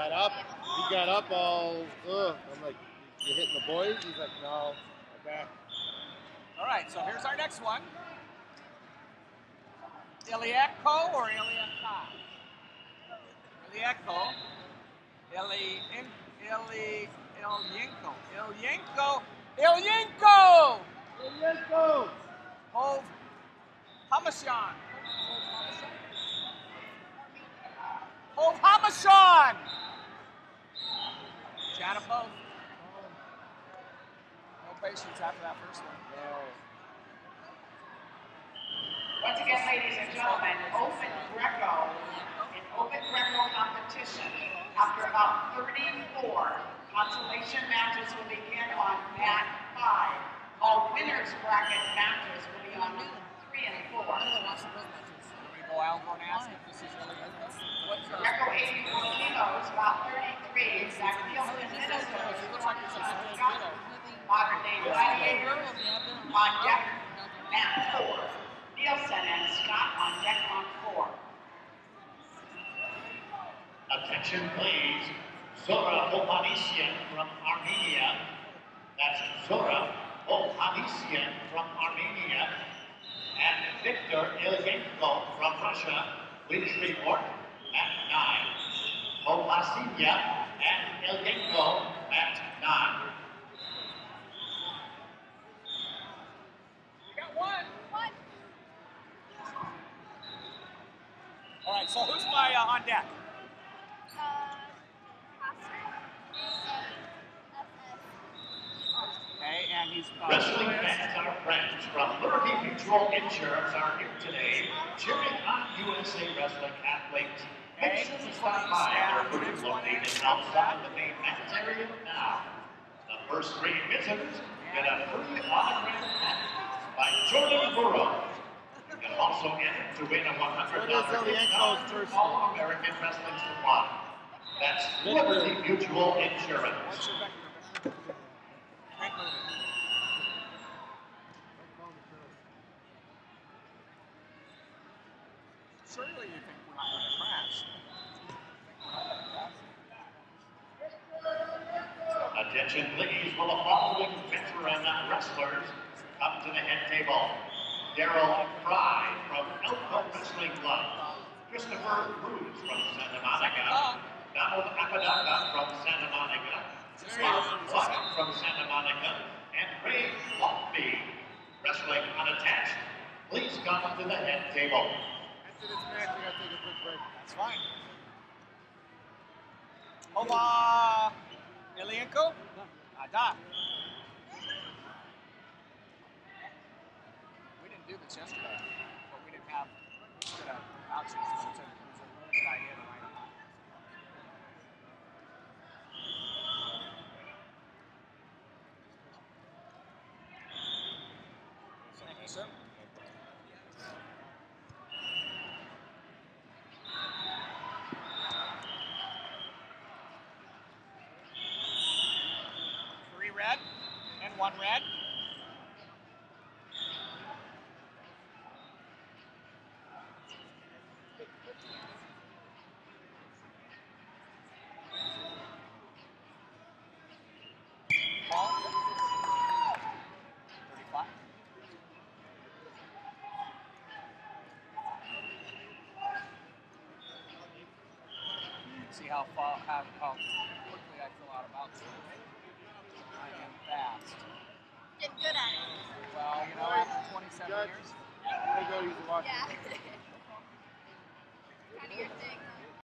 got up. He got up all. Ugh. I'm like, you hitting the boys? He's like, no. Okay. All right, so here's our next one. Iliaco or Iliaka? Iliaco. Ili, Ili, Ilyenko. Ilyenko. Ilyenko! Ilyenko! Hov Hamashan. Hov Hamashan! Janet both. No patience after that first one. Once again, ladies and gentlemen, Open Greco, in Open Greco competition, after about 34 consolation matches will begin on mat 5. All winners bracket matches will be on 3 and 4. We go out and ask if this is really on deck, mat 4. Nielsen and Scott on deck on 4. Attention please, Zhora Hovhannisyan from Armenia. That's Zhora Hovhannisyan from Armenia. And Victor Ilyenko from Russia. Please report at 9. Ohlasinya and Ilyenko at 9. You got one. All right, so who's my uh, on deck? Okay, and he's uh, Wrestling fans, our friends from Liberty Mutual Insurance are here today cheering on USA Wrestling athletes. Make sure to stop by their booth located outside the main match area now. The first three visitors get a free autograph hat by Jordan Burroughs. Also enter to win a $100 Ilyenko's first discount All American Wrestling Supply. That's Liberty Mutual Insurance. What's your vector? Great movie. Surely you think we're not going to crash. Attention please, will the following veteran wrestlers come to the head table? Daryl Fry from Elko Wrestling Club. Christopher Cruz from Santa Monica. Donald Apodaca from Santa Monica. Mark Buck from Santa Monica. And Ray Lockby, Wrestling Unattached. Please come to the head table. After this match, we gotta take a quick break. That's fine. Hola, Ilyenko? Ada. We didn't do this yesterday, but we didn't have uh, options. So it's a, it was a really good idea tonight. Thank you, sir. Three red and one red. See how far, how, how quickly I fill out about I am fast. Get good at it. Well, you know, after 27 Judge. years. I'm gonna go use the washroom. Yeah. kind of your thing.